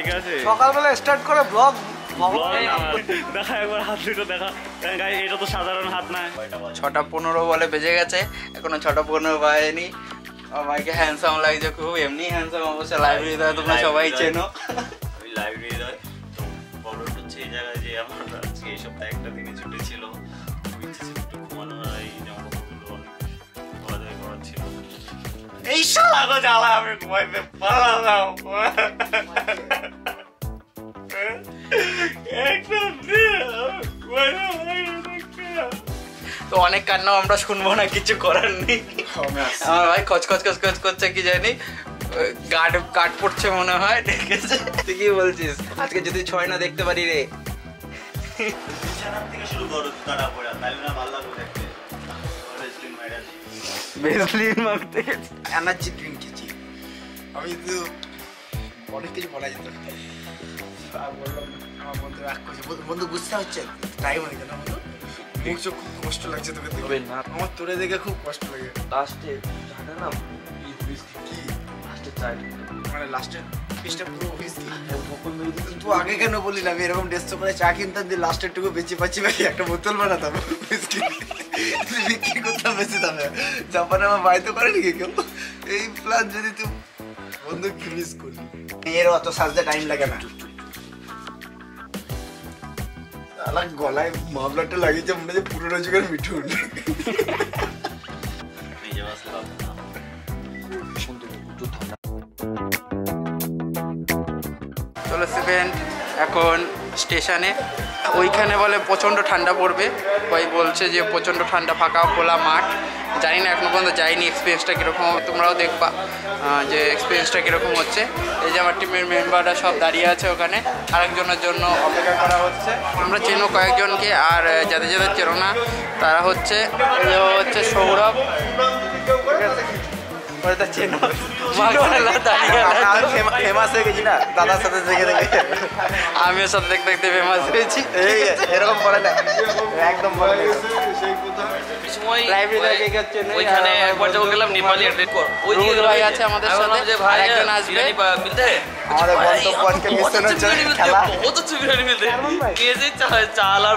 ঠিক আছে। সকালবেলা স্টার্ট করে ব্লগ দেখা একবার হাত দুটো দেখা। এটা তো সাধারণ হাত না। ছটা পনেরো বলে বেজে গেছে এখনও ছটা পনেরো বাজেনি। আমাকে হ্যান্ডসাম লাগছে খুব এমনি হ্যান্ডসাম অবশ্য লাইব্রেরিতে তোমরা সবাই চেনো। লাইব্রেরি যাই তো প্রবলেম হচ্ছে এই জায়গায় যে আমার আজকে এই সপ্তাহে একটা দিনে ছুটি ছিল। জ্বালা আমি ঘুমাইতে পারলাম তো অনেক কান্নাও আমরা শুনব না কিছু করার নেই। আমার ভাই খচ খচ খচ খচ করছে কি জানি গার্ড কাট পড়ছে মনে হয় ঠিক আছে তুই কি বলছিস। আজকে যদি ছয় না দেখতে পারি রে। বেসলিন এনার্জি ড্রিঙ্ক খেয়েছি। আমি তো অনেক কিছু বলা যেত। বললাম আমার বন্ধু রাগ করছে। বন্ধু- বন্ধু বুঝতে হচ্ছে। টাইম হয়ে গেল বন্ধু? মুখ চোখ খুব কষ্ট লাগছে তোকে দেখে। না। আমার তোরে দেখে খুব কষ্ট লাগে। লাস্টে জানে না কি? লাস্টে চাই মানে পিসটা পুরো হুইস্কি দিতে তুই আগে কেন বললি না? আমি এরকম দেড়শো করে চা কিনতাম দিয়ে লাস্টের টুকু বেঁচে পাচ্ছি ভাই। একটা বোতল বানাতাম হুইস্কি বিক্রি করতাম বেশি দামে জাপানে আমার বাড়িতে করে নাকি কেউ? এই প্ল্যান যদি তুই বন্ধু মিস করলি এর অত সাজতে টাইম লাগে না। শালা গলায় মামলাটা লাগিয়েছে, মনে হচ্ছে পুরোনো যুগের মিঠুন। চলো সেভেন্ট এখন স্টেশনে। ওইখানে বলে প্রচণ্ড ঠান্ডা পড়বে। ওই বলছে যে প্রচণ্ড ঠান্ডা, ফাঁকা, খোলা, মাঠ। জানি না এখনও পর্যন্ত যাইনি এক্সপিরিয়েন্সটা কীরকম হবে তোমরাও দেখবা যে এক্সপিরিয়েন্সটা কীরকম হচ্ছে। এই যে আমার টিমের মেম্বাররা সব দাঁড়িয়ে আছে ওখানে আরেকজনের জন্য অপেক্ষা করা হচ্ছে। আমরা চেনো কয়েকজনকে আর যাদের যাদের চেনো না তারা হচ্ছে হচ্ছে সৌরভ? চেনো। ফেমাস হয়ে গেছি না? দাদার সাথে দেখে দেখে। আমিও সব দেখতে দেখতে ফেমাস হয়েছি। এই এরকম বলে না। একদম বলে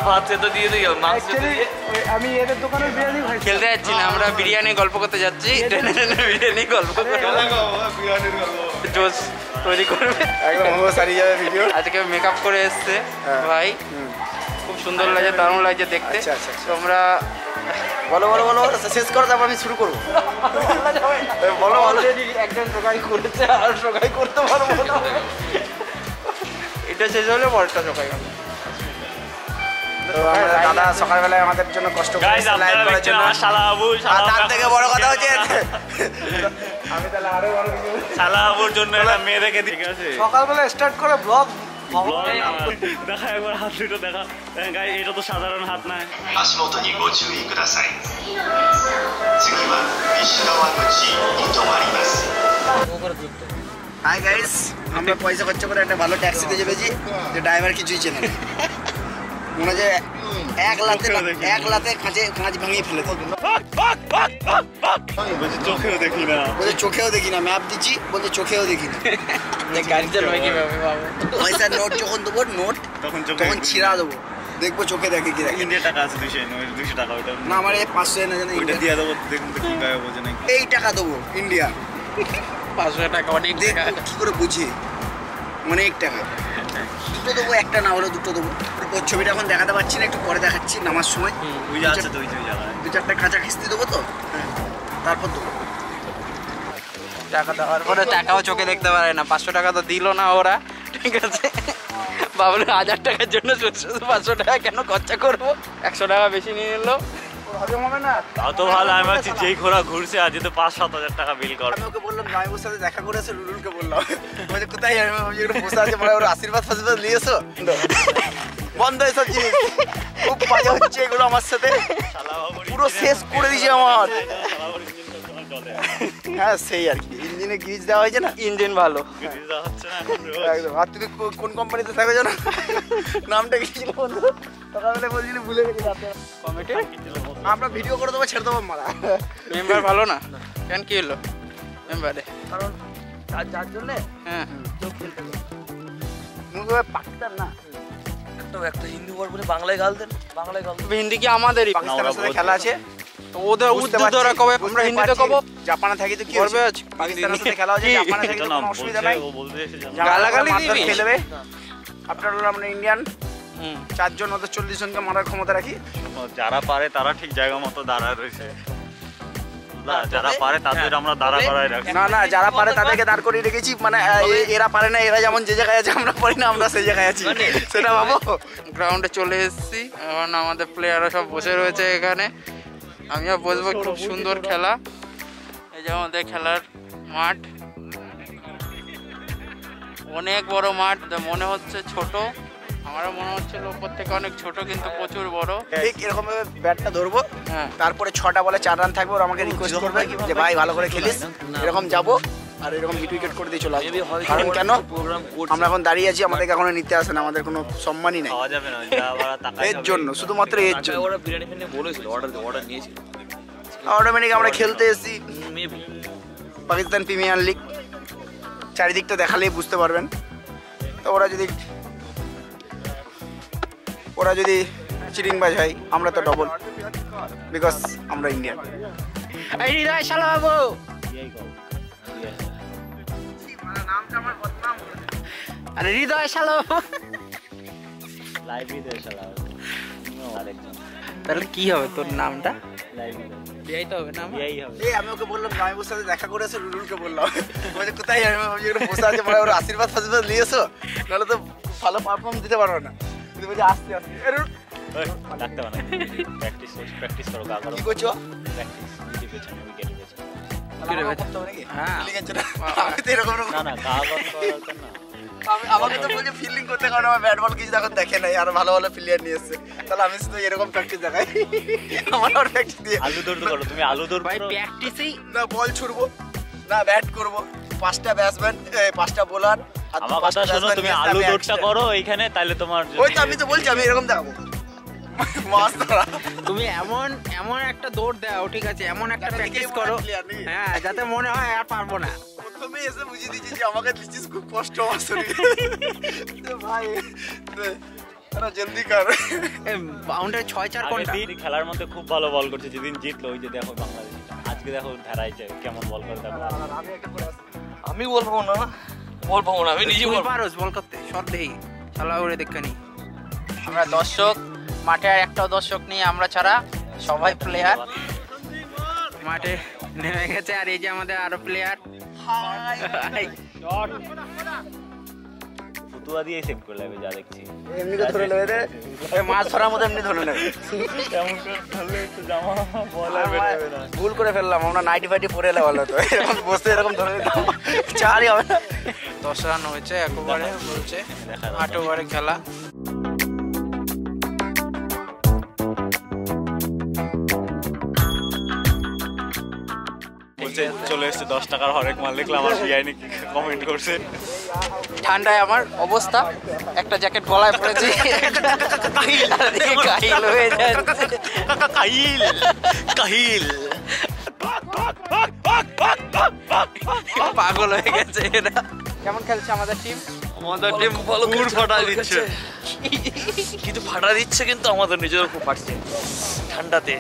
ভাত দিয়ে দিই খেলতে যাচ্ছি না আমরা বিরিয়ানি গল্প করতে যাচ্ছি। বিরিয়ানি গল্প বিরিয়ানির তৈরি করবে। ভিডিও আজকে মেকআপ করে এসছে ভাই। খুব সুন্দর লাগছে দারুণ লাগছে দেখতে। তোমরা বলো বলো বলো বলো, শেষ করো তারপর আমি শুরু করব। বলো অলরেডি একজন টোকাই করেছে আর টোকাই করতে পারব না। এটা শেষ হলে পরেরটা টোকাই হবে। দাদা সকালবেলায় আমাদের জন্য কষ্ট তার থেকে বড় কথা হচ্ছে আমি তাহলে আরও বড় কিছু জন্য একটা মেয়ে রেখে সকালবেলা স্টার্ট করে ব্লগ দেখা একবার হাত দুটো দেখা গাই এটা তো সাধারণ হাত না 足元にご注意ください次は西川口に停まります হাই গাইস আমরা পয়সা খরচা করে একটা ভালো ট্যাক্সিতে চেপেছি যে ড্রাইভার কিছুই চেনে না মনে হচ্ছে এক লাতে এক লাতে কাঁচে কাঁচ ভাঙিয়ে ফেলে বলছি চোখেও দেখি না। বলছে চোখেও দেখি না ম্যাপ দিচ্ছি বলছে চোখেও দেখি না। গাড়িতে নোট যখন দেবো নোট তখন তখন ছিঁড়া দেবো। দেখব চোখে দেখে কি দেখে। ইন্ডিয়া টাকা আছে দুশো এনে দুশো টাকা ওইটা। না আমার এই পাঁচশো এনে জানি ওইটা দিয়ে দেবো দেখুন তো কি গায়ে বোঝে নাকি। এই টাকা দেবো ইন্ডিয়া পাঁচশো টাকা অনেক দেখ টাকা। কি করে বুঝি। অনেক টাকা। দুটো দেবো একটা না হলে দুটো দেবো। ওর ছবিটা এখন দেখাতে পারছি না একটু পরে দেখাচ্ছি নামার সময়। ওই যে আছে তো ওই জায়গায়। দু চারটা কাঁচা কিস্তি দেবো তো? তারপর দেবো। টাকা দেওয়ার পরে টাকাও চোখে দেখতে পারে না। পাঁচশো টাকা তো দিল না ওরা ঠিক আছে? বাবুল হাজার টাকার জন্য শুধু শুধু পাঁচশো টাকা কেন খরচা করব? একশো টাকা বেশি নিয়ে নিলো। হজম হবে না? তাও তো ভালো আমি ভাবছি যেই ঘোড়া ঘুরছে আজ তো পাঁচ সাত হাজার টাকা বিল কর। আমি ওকে বললাম জামাইবুর সাথে দেখা রুলুলকে বললাম। কোথায়? আমি বসে আছে বলে ওর আশীর্বাদ ফাশীর্বাদ নিয়ে এসো বন্ধ এসব জিনিস খুব মজা হচ্ছে এগুলো আমার সাথে। পুরো শেষ করে দিয়েছে আমার। হ্যাঁ সেই আর কি। ইঞ্জিনে গ্রিজ দেওয়া হয়েছে না? ইঞ্জিন ভালো। হচ্ছে না এখন রোজ। একদম। আর তুমি কো- কোন কোম্পানিতে থাকো জানো? নামটা কি ছিল বন্ধু? সকালবেলা বলছিলি ভুলে গেছি রাতে। কমিটি? আমরা ভিডিও করে দেবো ছেড়ে দেবো মারা। মেম্বার ভালো না? কেন কি হলো? মেম্বারে কারণ যার জন্যে হ্যাঁ। কেউ খেলতে। পাকিস্তান না। একটা একটা হিন্দু ওয়ার্ড বলে বাংলায় গাল দেন বাংলায় গাল দেন। হিন্দি কি আমাদেরই? পাকিস্তানের সাথে খেলা আছে। তো ওদের উর্দু ধরা কবে? আমরা হিন্দিতে কব। জাপানে থাকি তো কি? আছি। পাকিস্তানের সাথে খেলা হচ্ছে জাপানে থাকি তো কোনো অসুবিধা নাই? গালাগালি দিবি? খেয়ে নেবে আপনার হলো আমরা ইন্ডিয়ান। চারজন ওদের চল্লিশ জনকে মারার ক্ষমতা রাখি। যারা পারে তারা ঠিক জায়গা মতো দাঁড়ায় রয়েছে। না যারা পারে তাদের আমরা দাঁড়া করাই রাখি না না যারা পারে তাদেরকে দাঁড় করিয়ে রেখেছি। মানে এ- এরা পারে না এরা যেমন যে জায়গায় আছে আমরা পারি না আমরা সেই জায়গায় আছি। সেটা ভাবো। গ্রাউন্ডে চলে এসেছি। এখন আমাদের প্লেয়াররা সব বসে রয়েছে এখানে। আমিও বসবো খুব সুন্দর খেলা। এই যে আমাদের খেলার মাঠ। অনেক বড় মাঠ মনে হচ্ছে ছোট। আমারও মনে হচ্ছিল উপর থেকে অনেক ছোট কিন্তু প্রচুর বড়। ঠিক এরকম ভাবে ব্যাটটা ধরবো। হ্যাঁ। তারপরে ছটা বলে চার রান থাকবে ওরা আমাকে রিকোয়েস্ট করবে যে ভাই ভালো করে খেলিস এরকম যাব। আর এরকম হিট উইকেট করে দিয়ে চলে আসব। কারণ কেন? আমরা এখন দাঁড়িয়ে আছি আমাদেরকে এখনও নিতে আসে না আমাদের কোনো সম্মানই নেই। এর জন্য শুধুমাত্র এর জন্য। ওরা বিরিয়ানি ফিরিয়ানি বলেছিল অর্ডার অর্ডার নিয়েছিল। অটোমেটিক আমরা খেলতে এসেছি। Pakistan premier league. চারিদিকটা দেখালেই বুঝতে পারবেন। তো ওরা যদি ওরা যদি চিটিংবাজ হয় আমরা তো ডবল বিকজ আমরা ইন্ডিয়ান এই হৃদয় শালা বাবু আরে হৃদয় শালা বাবু তাহলে কি হবে তোর নামটা? বিয়াই তো হবে। না হবে এই আমি ওকে বললাম জামাইবুর সাথে দেখা করেছে রুলুলকে বললাম। বলছে কোথায় আমি বসে আছে মানে ওর আশীর্বাদ ফাশীর্বাদ নিয়ে এসো। নাহলে তো ভালো পারফর্ম দিতে পারবে না। আসতে আসতে। ডাকতে প্র্যাকটিস প্র্যাকটিস করো গা করো কি করছ? প্র্যাকটিস পেছনে উইকেট পেছনে? হ্যাঁ। আমাকে তো বলছে ফিল্ডিং করতে কারণ আমার ব্যাট বল কিছু এখন দেখে নাই আর ভালো ভালো প্লেয়ার নিয়ে এসছে। তাহলে আমি শুধু এরকম প্র্যাকটিস দেখাই। আমার আর প্র্যাকটিস দিয়ে। আলু দৌড় করো তুমি আলু দৌড় ভাই প্র্যাকটিসেই না বল ছুড়বো। না ব্যাট করব। পাঁচটা ব্যাটসম্যান পাঁচটা বোলার আমার কথা শোনো তুমি আলু দৌড়টা করো এইখানে তাহলে তোমার ওই তো আমি তো বলছি আমি এরকম দেখাবো। মাছ ধরা তুমি এমন এমন একটা দৌড় দাও ঠিক আছে? এমন একটা প্র্যাকটিস করো। হয় যাতে মনে হয় আর পারব না। প্রথমে এসে বুঝিয়ে দিচ্ছি যে আমাকে দিচ্ছিস খুব কষ্ট আমার শরীরে। ভাই আরে জলদি কর। বাউন্ডারি ছয় চার আগের কোনটা দিন খেলার মধ্যে খুব ভালো বল করছে যেদিন জিতলো ওই যে দেখো বাংলাদেশ। আজকে দেখো ধারাইছে কেমন বল করে দেখো। আমি বলব না। বল পাবো না আমি নিজে বল পারোস বল করতে সব দেই উড়ে দেখখানি আমরা দর্শক মাঠে আর একটাও দর্শক নেই আমরা ছাড়া সবাই প্লেয়ার মাঠে নেমে গেছে আর এই যে আমাদের আরও প্লেয়ার ফুতুয়া দিয়ে সেভ করে লাগবে যা দেখছি। এমনি করে ধরে নেবে মাছ ধরার মতো এমনি ধরে নেবে। কেমন করে ধরলে একটু জামা বল আর আর বেরোবে না। ভুল করে ফেললাম আমরা নাইটি ফাইটি পরে এলে ভালো তো এরকম বসে এরকম ধরে নিতাম। চারই হবে না। দশ রান হয়েছে এক ওভারে বলছে আট ওভারে খেলা। বলছে চলে এসছে দশ টাকার হরেক মাল দেখলাম আমার বিআইনি কমেন্ট করছে। ঠান্ডায় আমার অবস্থা একটা জ্যাকেট গলায় পড়েছে কাহিল হয়ে যাচ্ছে। কাহিল কাহিল। পাগল হয়ে গেছে এরা। কেমন খেলছে আমাদের টিম আমাদের টিম ফাটা দিচ্ছে। কিন্তু ফাটা দিচ্ছে কিন্তু আমাদের নিজেদের খুব ফাটছে ঠান্ডাতে।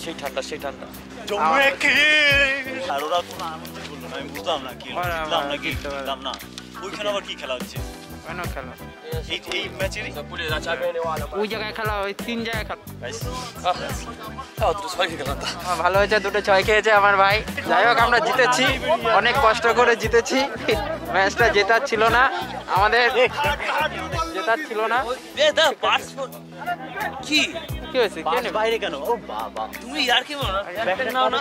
সেই ঠান্ডা সেই ঠান্ডা। জমে খেল আর ওরা কোনো আনন্দ করল না আমি বুঝলাম না কি জিতলাম না কি জিতলাম না। ওইখানে আবার কি খেলা হচ্ছে? ওখানেও খেলো এই ম্যাচেরই ওই জায়গায় খেলা ওই তিন জায়গায় খেলা ভালো হয়েছে দুটো ছয় খেয়েছে আমার ভাই। যাই হোক আমরা জিতেছি। অনেক কষ্ট করে জিতেছি। ম্যাচটা জেতার ছিল না। আমাদের জেতার ছিল না। কি? কি হয়েছে? কেন বাইরে কেন? ও বাবা। তুমি ইয়ার কি মারো ব্যাটটা নাও না?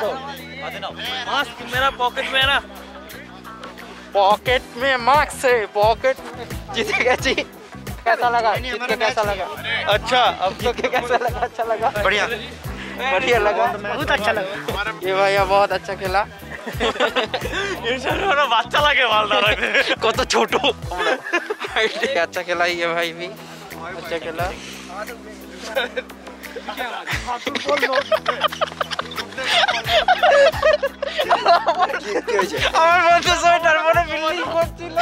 বাদে নাও। মাস্ক মেরা পকেট মেরা। पॉकेट में मार्क्स है पॉकेट में जीत गए कैसा लगा जीत के कैसा लगा अच्छा अब जीत के कैसा लगा अच्छा लगा बढ़िया बढ़िया लगा बहुत अच्छा लगा ये भैया बहुत अच्छा खेला ওরা বাচ্চা লাগে মাল দাঁড়াতে কত ছোট अच्छा खेला ये भाई भी अच्छा खेला কি কি হয়েছে আমার বন্ধু সবাই তারপরে বিল্ডিং করছিল।